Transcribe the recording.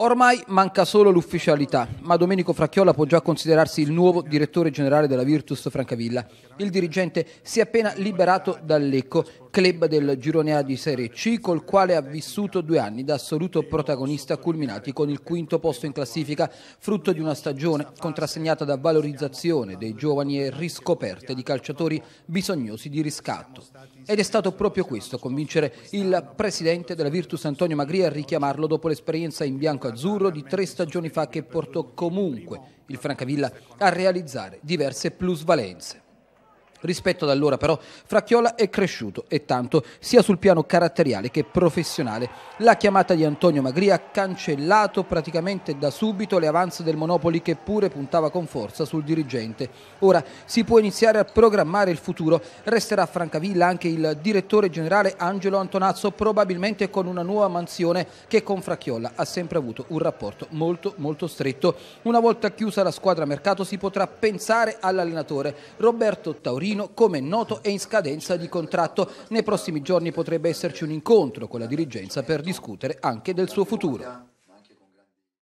Ormai manca solo l'ufficialità, ma Domenico Fracchiola può già considerarsi il nuovo direttore generale della Virtus Francavilla. Il dirigente si è appena liberato dal Lecco, club del girone A di Serie C, col quale ha vissuto due anni da assoluto protagonista culminati con il quinto posto in classifica, frutto di una stagione contrassegnata da valorizzazione dei giovani e riscoperte di calciatori bisognosi di riscatto. Ed è stato proprio questo a convincere il presidente della Virtus Antonio Magria a richiamarlo dopo l'esperienza in bianco-azzurro di tre stagioni fa che portò comunque il Francavilla a realizzare diverse plusvalenze. Rispetto ad allora però Fracchiola è cresciuto e tanto sia sul piano caratteriale che professionale. La chiamata di Antonio Magria ha cancellato praticamente da subito le avanze del Monopoli che pure puntava con forza sul dirigente. Ora si può iniziare a programmare il futuro. Resterà a Francavilla anche il direttore generale Angelo Antonazzo probabilmente con una nuova mansione che con Fracchiola ha sempre avuto un rapporto molto molto stretto. Una volta chiusa la squadra mercato si potrà pensare all'allenatore Roberto Taurino Torino, come noto è in scadenza di contratto. Nei prossimi giorni potrebbe esserci un incontro con la dirigenza per discutere anche del suo futuro.